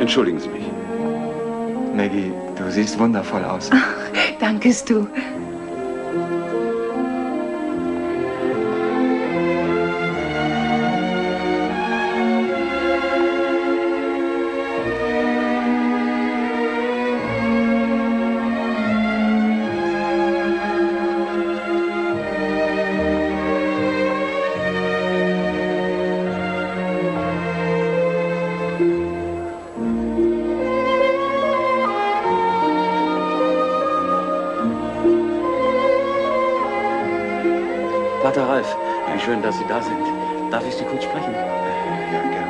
Entschuldigen Sie mich. Maggie, du siehst wundervoll aus. Dankest du. Pater Ralf, wie schön, dass Sie da sind. Darf ich Sie kurz sprechen? Ja, gern.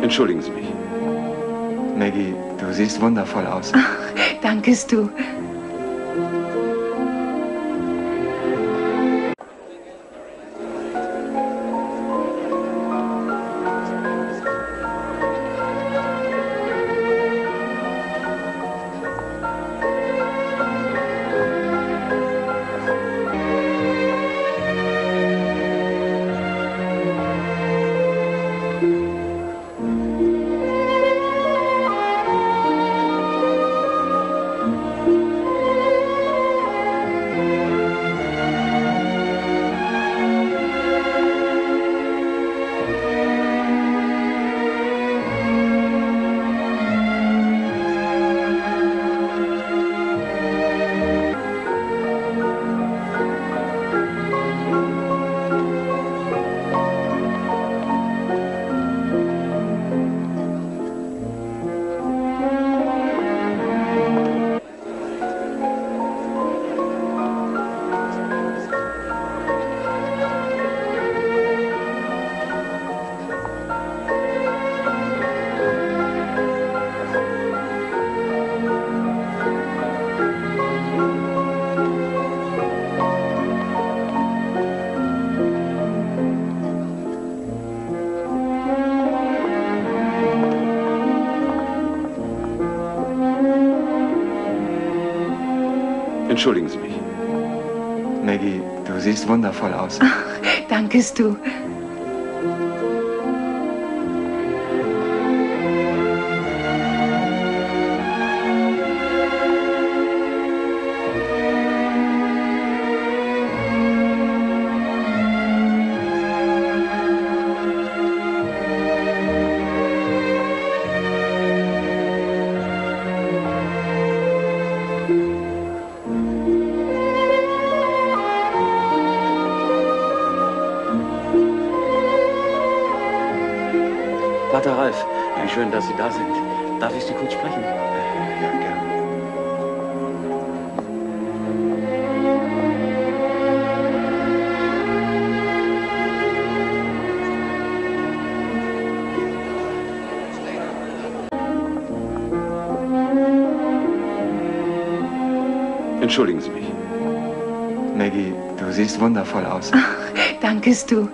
Entschuldigen Sie mich. Maggie, du siehst wundervoll aus. Dankest du. Entschuldigen Sie mich. Maggie, du siehst wundervoll aus. Dankest du. Pater Ralf, wie schön, dass Sie da sind. Darf ich Sie kurz sprechen? Ja, gern. Entschuldigen Sie mich. Maggie, du siehst wundervoll aus. Dankest du.